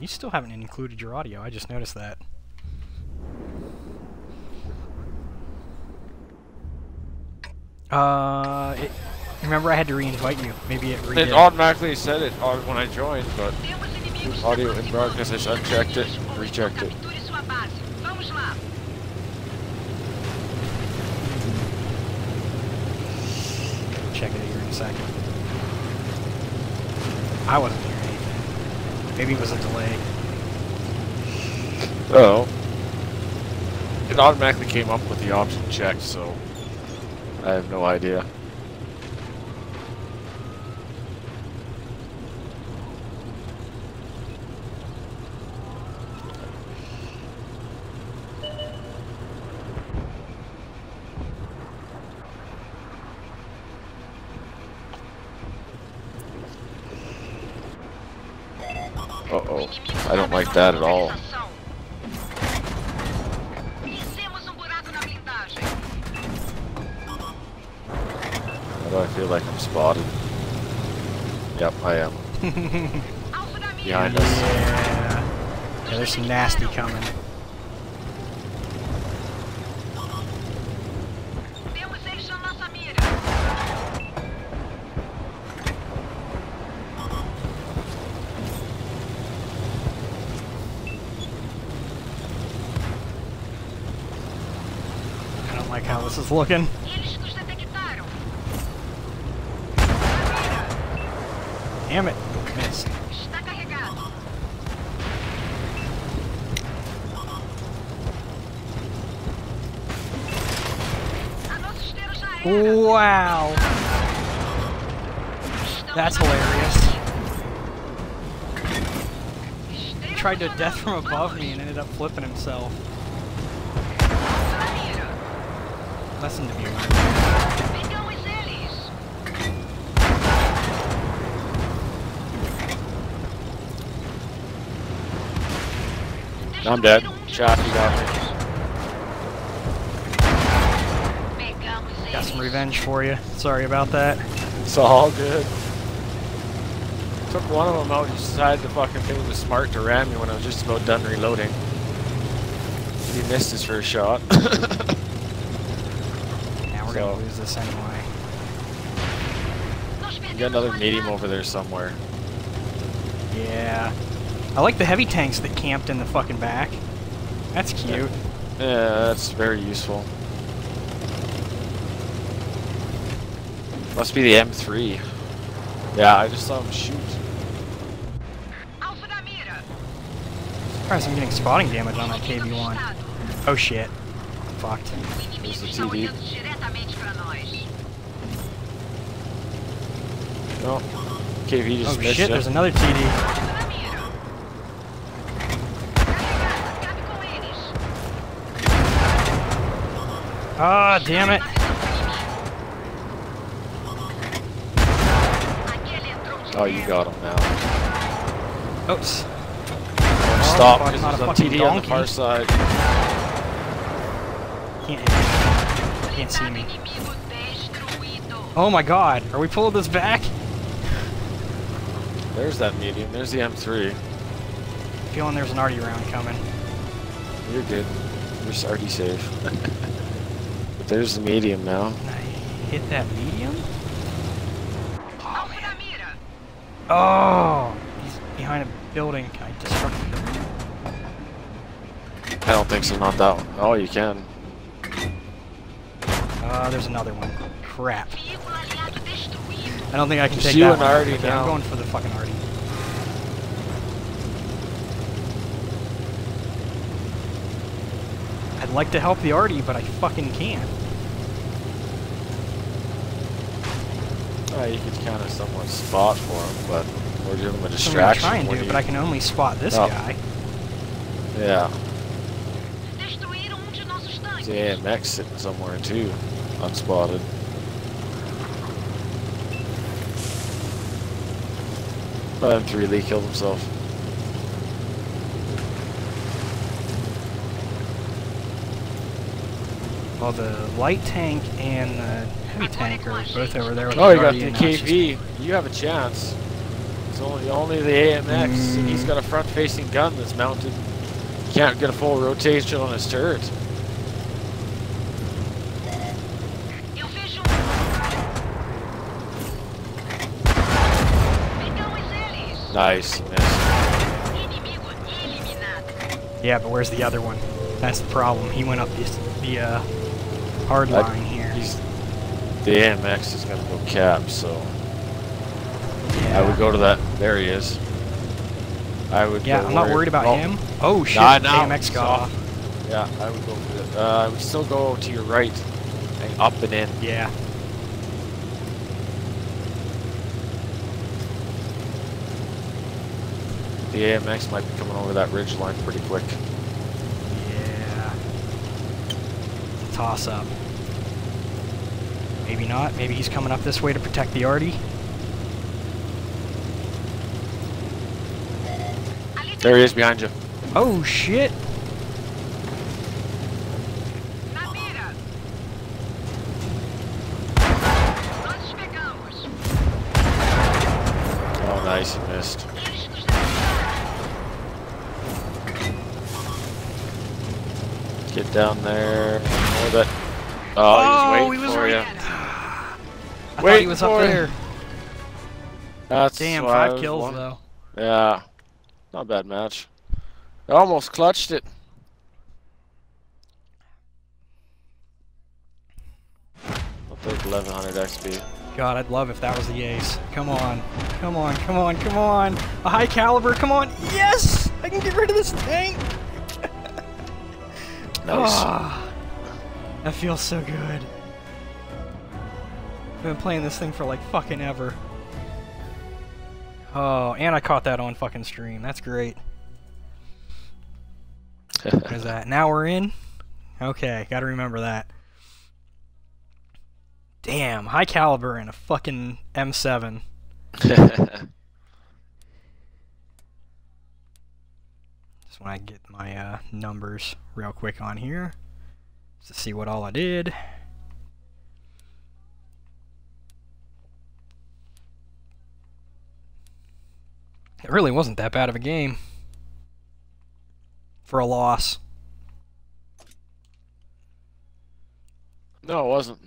You still haven't included your audio. I just noticed that. Uh, it, remember I had to re-invite you. Maybe it re It automatically said it when I joined, but audio in broadcast, I unchecked it, rechecked it. Capture sua base. Vamos lá. check it here in a second. I wasn't anything. Maybe it was a delay. Oh. It automatically came up with the option checked, so I have no idea. I don't like that at all. Fizemos um buraco na blindagem. Why do I feel like I'm spotted? Yep, I am. Alfa da mira. Behind us. Yeah. Yeah, there's some nasty coming. Like how this is looking. Damn it. Missed. Wow. That's hilarious. Esteira Tried to death from above me and ended up flipping himself. Lesson to be learned. Pegamos. I'm dead. Shot, you got me. Got some revenge for you. Sorry about that. It's all good. Took one of them out, he decided the fucking thing was smart to ram me when I was just about done reloading. He missed his first shot. Now we're So- gonna lose this anyway. You got another um medium over there somewhere. Yeah. I like the heavy tanks that camped in the fucking back. That's cute. Yeah, that's very useful. Must be the M3. Yeah, I just saw him shoot. Alfa da mira. Surprised I'm getting spotting damage on that Inimigo KV-1. Oh shit. Fucked. O inimigo Esse está TD. olhando diretamente para nós. No. KV just Oh missed shit, ya. there's another TD. Alfa da mira. Carregado. Acabe com eles. Ah, damn it. Aquele entrou de Oh, you got him now. Oops. Stop, because there's a TD on the far side. Can't hit me. Can't see me. Oh my god, are we pulling this back? There's that medium. There's the M3. Feeling there's an arty round coming. You're good. You're s- already safe. but there's the medium now. Can I hit that medium? Alfa da mira. Oh! He's behind a building. Can I disrupt the building? I don't think so. Not that one. Oh, you can. Uh, there's another one. Crap. Veículo aliado destruído. I don't think I can Just take you that and one. arty Okay, now. I'm going for the fucking arty. I'd like to help the arty, but I fucking can't. Uh, you could kind of somewhat spot for him, but we're giving him a That's what I'm gonna distraction. try and when do, but I can only spot this Oh. guy. Yeah. Destruíram de nossos tanques. There's the AMX sitting somewhere too, unspotted. Oh, M3 Lee killed himself. Well, the light tank and the heavy tank are both over there with Oh, the you got the and now it's just- KV. You have a chance. It's only only the AMX, and he's mm. got a front-facing gun that's mounted. Can't get a full rotation on his turret. Nice, he missed. Inimigo eliminado. Yeah, but where's the other one? That's the problem. He went up the, the uh, hard I- line here. He's the AMX is gonna go cap, so I Yeah. would go to that. There he is. I would. Yeah, I'm not worried about oh, him. Oh shit, Nah, AMX got off. off. Yeah, I would go for it. Uh, I would still go to your right, and up and in. Yeah. The AMX might be coming over that ridge line pretty quick. Yeah. Toss up. Maybe not. Maybe he's coming up this way to protect the arty. There he is behind you. Oh shit! na mira. Nós os pegamos. Oh, nice, he missed. Down there. Oh, that. Oh, he was waiting for you. I thought Wait he was up it. there. That's Damn, five kills wondering. though. Yeah, not a bad match. I almost clutched it. I'll take 1100 XP. God, I'd love if that was the ace. Come on. Come on, come on, come on. A high caliber, come on. Yes! I can get rid of this tank! Nice. Ah, that feels so good. I've been playing this thing for like fucking ever. Oh, and I caught that on fucking stream. That's great. What is that? Now we're in? Okay, gotta remember that. Damn, high caliber and a fucking M7. Just I get my uh, numbers real quick on here. To see what all I did. It really wasn't that bad of a game. For a loss. no, it wasn't.